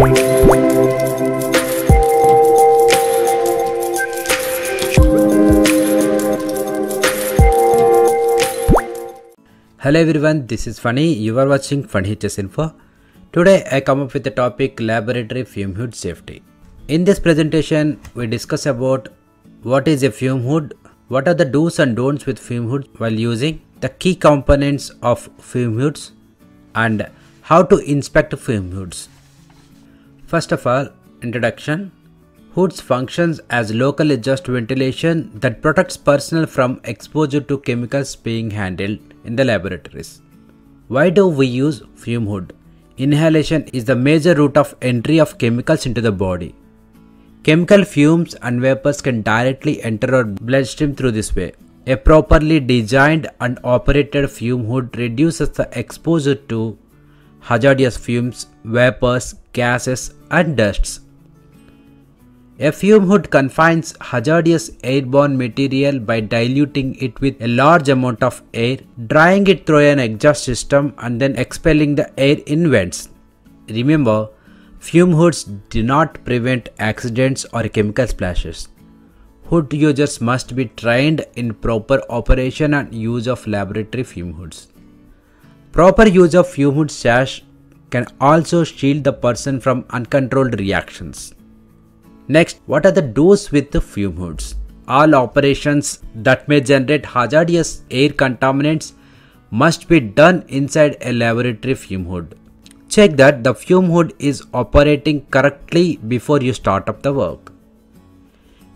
Hello everyone, this is Phani. You are watching Phani EHS Info. Today I come up with the topic laboratory fume hood safety. In this presentation, we discuss about what is a fume hood, what are the do's and don'ts with fume hoods while using, the key components of fume hoods, and how to inspect fume hoods. First of all, introduction. Hoods functions as local exhaust ventilation that protects personnel from exposure to chemicals being handled in the laboratories. Why do we use fume hood? Inhalation is the major route of entry of chemicals into the body. Chemical fumes and vapors can directly enter our bloodstream through this way. A properly designed and operated fume hood reduces the exposure to hazardous fumes, vapors, gases, and dusts. A fume hood confines hazardous airborne material by diluting it with a large amount of air, drying it through an exhaust system and then expelling the air in vents. Remember, fume hoods do not prevent accidents or chemical splashes. Hood users must be trained in proper operation and use of laboratory fume hoods. Proper use of fume hood sash can also shield the person from uncontrolled reactions. Next, what are the do's with the fume hoods? All operations that may generate hazardous air contaminants must be done inside a laboratory fume hood. Check that the fume hood is operating correctly before you start up the work.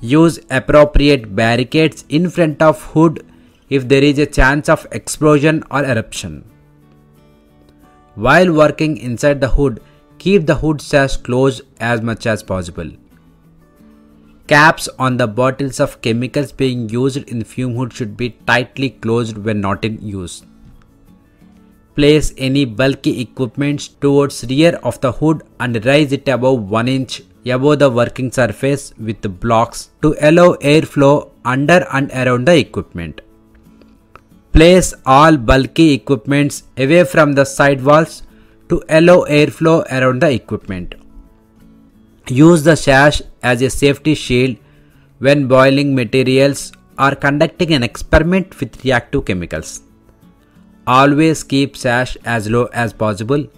Use appropriate barricades in front of hood if there is a chance of explosion or eruption. While working inside the hood, keep the hood sash closed as much as possible. Caps on the bottles of chemicals being used in fume hood should be tightly closed when not in use. Place any bulky equipment towards rear of the hood and raise it above 1 inch above the working surface with blocks to allow airflow under and around the equipment. Place all bulky equipments away from the side walls to allow airflow around the equipment. Use the sash as a safety shield when boiling materials or conducting an experiment with reactive chemicals. Always keep sash as low as possible.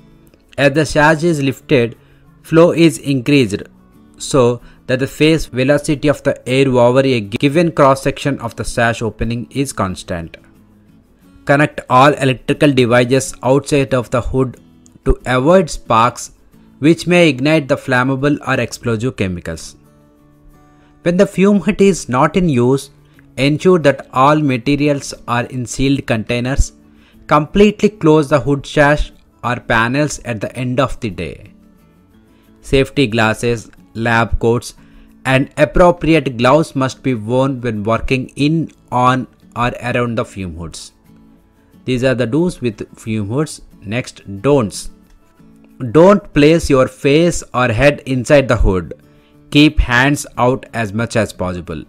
As the sash is lifted, flow is increased so that the face velocity of the air over a given cross section of the sash opening is constant. Connect all electrical devices outside of the hood to avoid sparks which may ignite the flammable or explosive chemicals. When the fume hood is not in use, ensure that all materials are in sealed containers. Completely close the hood sash or panels at the end of the day. Safety glasses, lab coats, and appropriate gloves must be worn when working in, on, or around the fume hoods. These are the do's with fume hoods. Next, don'ts. Don't place your face or head inside the hood. Keep hands out as much as possible.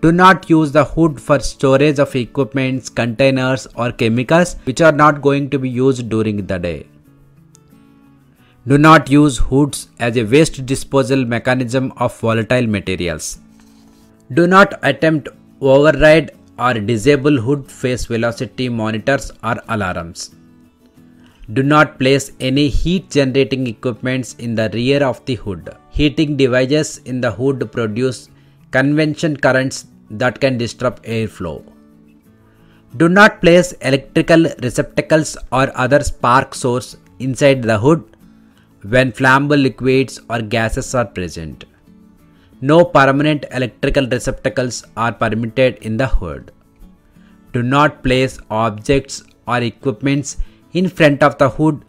Do not use the hood for storage of equipments, containers or chemicals which are not going to be used during the day. Do not use hoods as a waste disposal mechanism of volatile materials. Do not attempt override or disable hood face velocity monitors or alarms. Do not place any heat generating equipments in the rear of the hood. Heating devices in the hood produce convection currents that can disrupt airflow. Do not place electrical receptacles or other spark source inside the hood when flammable liquids or gases are present. No permanent electrical receptacles are permitted in the hood. Do not place objects or equipments in front of the hood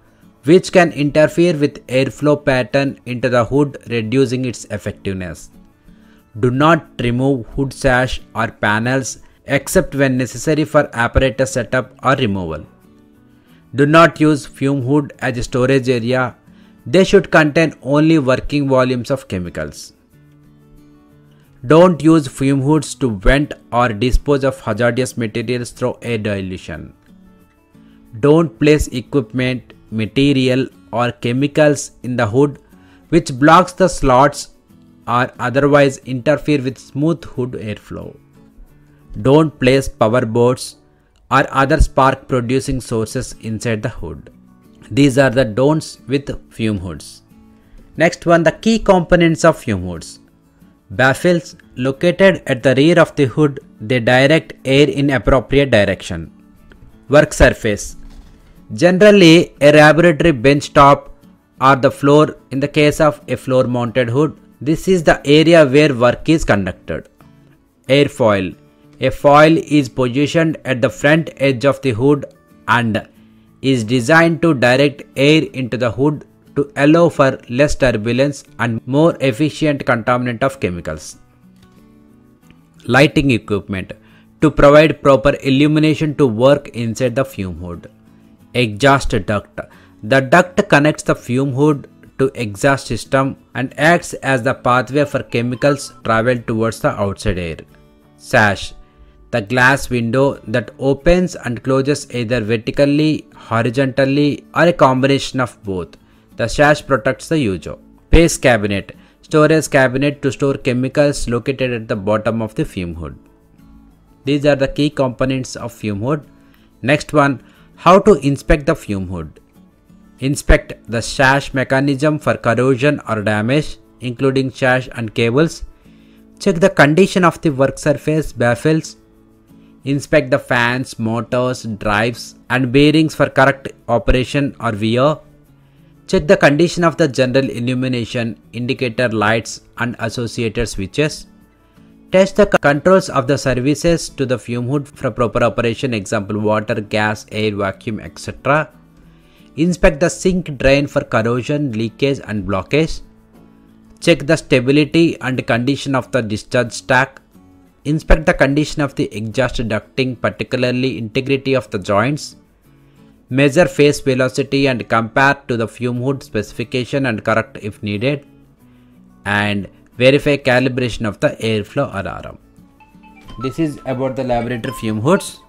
which can interfere with airflow pattern into the hood reducing its effectiveness. Do not remove hood sash or panels except when necessary for apparatus setup or removal. Do not use fume hood as a storage area. They should contain only working volumes of chemicals. Don't use fume hoods to vent or dispose of hazardous materials through air dilution. Don't place equipment, material or chemicals in the hood which blocks the slots or otherwise interfere with smooth hood airflow. Don't place power boards or other spark producing sources inside the hood. These are the don'ts with fume hoods. Next one the key components of fume hoods. Baffles located at the rear of the hood they direct air in appropriate direction. Work surface Generally a laboratory bench top or the floor in the case of a floor mounted hood this is the area where work is conducted. Airfoil A foil is positioned at the front edge of the hood and is designed to direct air into the hood to allow for less turbulence and more efficient containment of chemicals. Lighting equipment to provide proper illumination to work inside the fume hood. Exhaust duct. The duct connects the fume hood to exhaust system and acts as the pathway for chemicals travel towards the outside air. Sash the glass window that opens and closes either vertically, horizontally or a combination of both. The sash protects the user. Paste cabinet storage cabinet to store chemicals located at the bottom of the fume hood. These are the key components of fume hood. Next one, how to inspect the fume hood. Inspect the sash mechanism for corrosion or damage, including sash and cables. Check the condition of the work surface baffles. Inspect the fans, motors, drives, and bearings for correct operation or wear. Check the condition of the general illumination, indicator lights, and associated switches. Test the controls of the services to the fume hood for proper operation, example water, gas, air, vacuum, etc. Inspect the sink drain for corrosion, leakage and blockage. Check the stability and condition of the discharge stack. Inspect the condition of the exhaust ducting, particularly integrity of the joints. Measure face velocity and compare to the fume hood specification and correct if needed. And verify calibration of the airflow alarm. This is about the laboratory fume hoods.